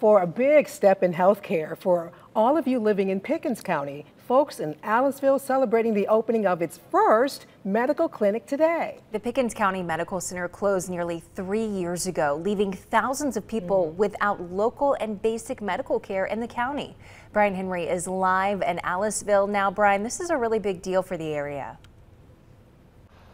for a big step in healthcare for all of you living in Pickens County. Folks in Aliceville celebrating the opening of its first medical clinic today. The Pickens County Medical Center closed nearly three years ago, leaving thousands of people mm. without local and basic medical care in the county. Bryan Henry is live in Aliceville. Now, Bryan, this is a really big deal for the area.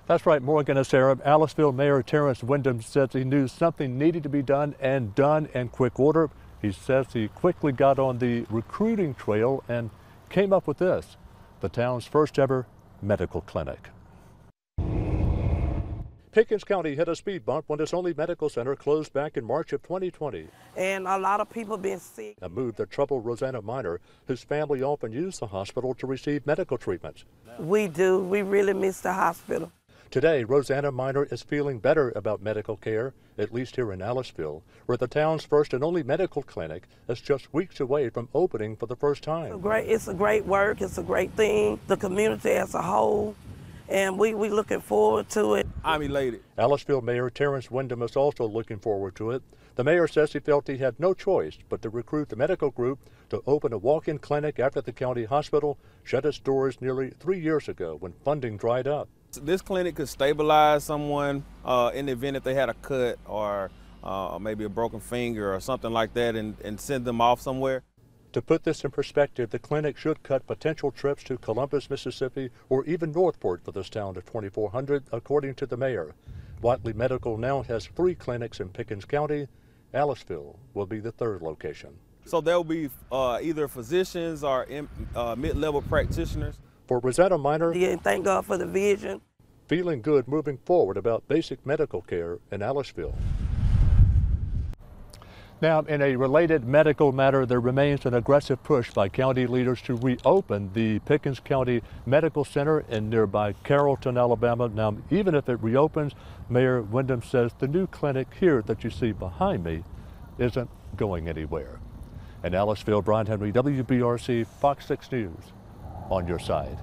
That's right, Morgan and Sarah. Aliceville Mayor Terrence Windham says he knew something needed to be done and done in quick order. He says he quickly got on the recruiting trail and came up with this, the town's first ever medical clinic. Pickens County hit a speed bump when its only medical center closed back in March of 2020. And a lot of people been sick. A move that troubled Rosanna Miner, whose family often used the hospital to receive medical treatments. We do. We really miss the hospital. Today, Rosanna Miner is feeling better about medical care, at least here in Aliceville, where the town's first and only medical clinic is just weeks away from opening for the first time. It's a great, it's a great work. It's a great thing. The community as a whole and we we looking forward to it. I'm elated. Aliceville Mayor Terrence Windham is also looking forward to it. The mayor says he felt he had no choice but to recruit the medical group to open a walk-in clinic after the county hospital shut its doors nearly three years ago when funding dried up. This clinic could stabilize someone uh, in the event that they had a cut or uh, maybe a broken finger or something like that and, and send them off somewhere. To put this in perspective, the clinic should cut potential trips to Columbus, Mississippi, or even Northport for this town of 2,400, according to the mayor. Whatley Medical now has three clinics in Pickens County. Aliceville will be the third location. So there will be uh, either physicians or uh, mid-level practitioners. For Rosanna Miner, yeah, thank God for the vision. Feeling good moving forward about basic medical care in Aliceville. Now, in a related medical matter, there remains an aggressive push by county leaders to reopen the Pickens County Medical Center in nearby Carrollton, Alabama. Now, even if it reopens, Mayor Windham says the new clinic here that you see behind me isn't going anywhere. In Aliceville, Bryan Henry, WBRC, Fox 6 News, on your side.